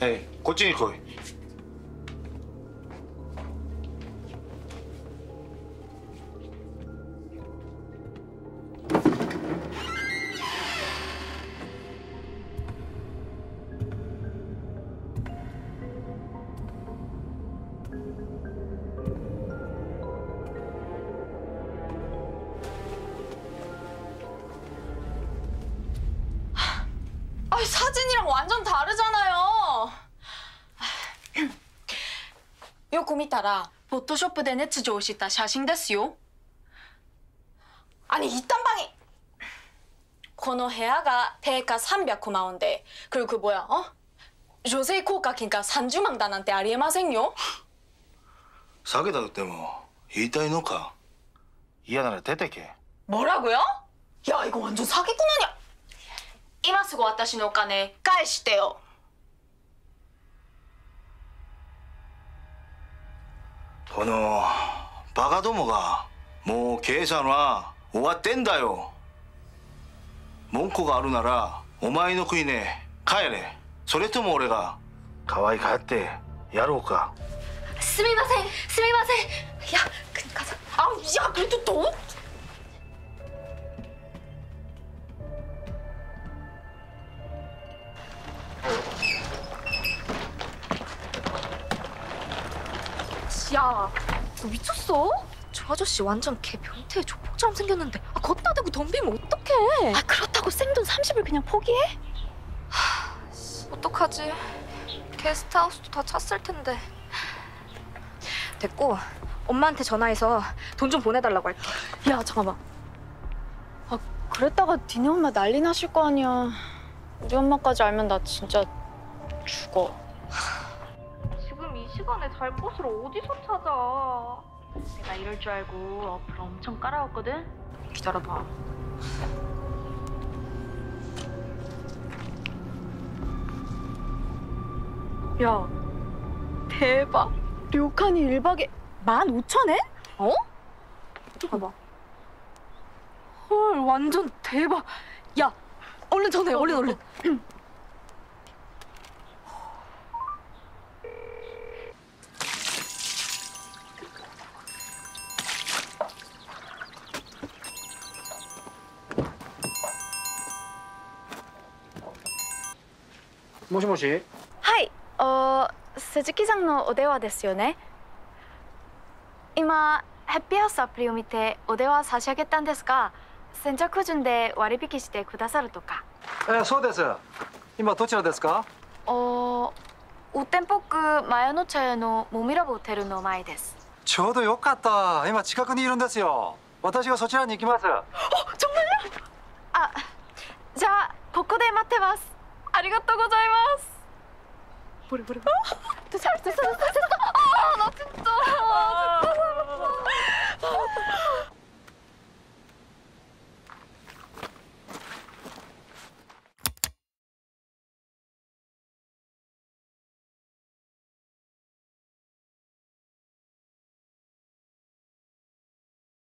Hey, koçini koy. 아니 사진이랑 완전 다르잖아요. よく見たらフォトショップで熱情した写真ですよ。 아니 이딴 방이 この部屋が定価300만 원대 그리고 그 뭐야 어? 조세 고가니까 30만 다なんてありえませんよ.下げたとっても言いたいのか嫌なら出てけ 뭐라고요? 야 이거 완전 사기꾼 아니야? 今すぐ私のお金返してよ. このバカどもがもう計算は終わってんだよ文句があるならお前の国ね帰れそれとも俺が可愛がってやろうか 스미마셍 스미마셍 야 그냥 가자 아우 야 그래도 너 야, 너 미쳤어? 저 아저씨 완전 개 변태 조폭처럼 생겼는데 아, 걷다 대고 덤비면 어떡해? 아 그렇다고 생돈 30을 그냥 포기해? 어떡하지? 게스트하우스도 다 찼을 텐데. 됐고 엄마한테 전화해서 돈 좀 보내달라고 할게. 야 잠깐만 아 그랬다가 니네 엄마 난리 나실 거 아니야 우리 엄마까지 알면 나 진짜 죽어 시간에 잘 곳을 어디서 찾아? 내가 이럴 줄 알고 어플 엄청 깔아왔거든 기다려봐. 야 대박 료칸이 1박에 15,000엔? 어? 봐봐. 헐, 완전 대박. 야, 얼른 전화해, 얼른, 얼른. 모시모시 はいあ鈴木さんのお電話ですよね今ハッピーハウスアプリを見てお電話差し上げたんですが先着順で割引してくださるとかえそうです今どちらですかおウテンポック前の茶屋のモミラボホテルの前ですちょうどよかった今近くにいるんですよ私がそちらに行きますあじゃあここで待ってます ありがとうございます。ああ、なった。